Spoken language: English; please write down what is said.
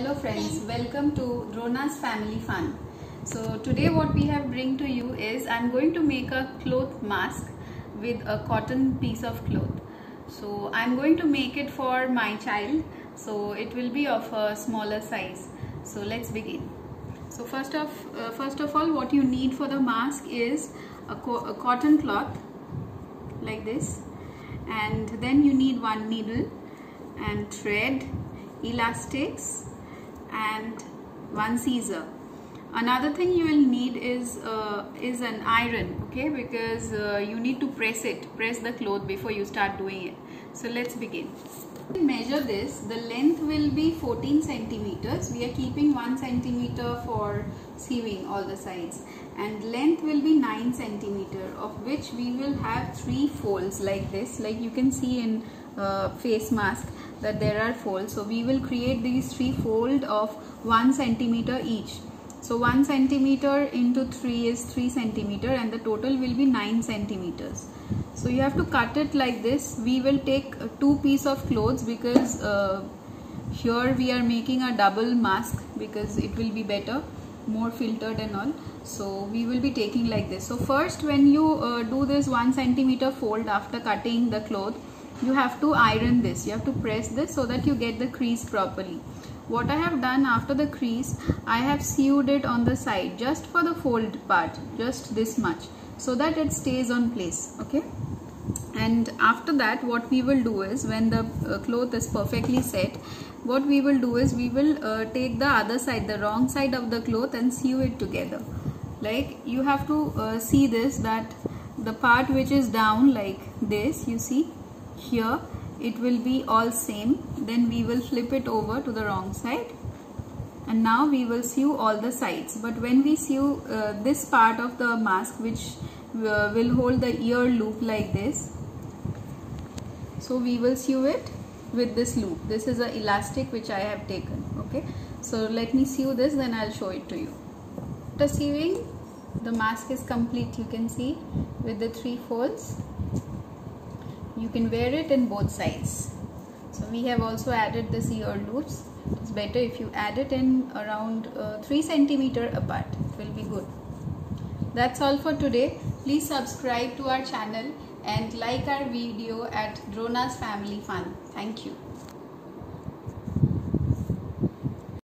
Hello friends, welcome to Drona's Family Fun. So today what we have bring to you is I'm going to make a cloth mask with a cotton piece of cloth. So I'm going to make it for my child. So it will be of a smaller size. So let's begin. So first of uh, first of all what you need for the mask is a, co a cotton cloth like this and then you need one needle and thread elastics and one scissor another thing you will need is uh, is an iron okay? Because uh, you need to press it press the cloth before you start doing it. So let's begin. Measure this the length will be 14 centimeters. We are keeping 1 centimeter for sewing all the sides. And length will be 9 centimeter of which we will have three folds like this. Like you can see in uh, face mask that there are folds. So we will create these three fold of 1 centimeter each so 1 centimeter into 3 is 3 centimeter and the total will be 9 centimeters. So you have to cut it like this. We will take two piece of clothes because uh, here we are making a double mask because it will be better more filtered and all. So we will be taking like this. So first when you uh, do this one centimeter fold after cutting the cloth you have to iron this. You have to press this so that you get the crease properly. What I have done after the crease I have sewed it on the side just for the fold part just this much so that it stays on place okay? And after that what we will do is when the uh, cloth is perfectly set what we will do is we will uh, take the other side the wrong side of the cloth and sew it together. Like you have to uh, see this that the part which is down like this you see here it will be all same. Then we will flip it over to the wrong side. And now we will sew all the sides. But when we sew uh, this part of the mask which uh, will hold the ear loop like this so we will sew it with this loop. This is a elastic which I have taken okay? So let me sew this then I'll show it to you. After sewing the mask is complete you can see with the three folds you can wear it in both sides. So we have also added this ear loops it's better if you add it in around uh, 3 centimeter apart. It will be good. That's all for today. Please subscribe to our channel and like our video at Drona's Family Fun. Thank you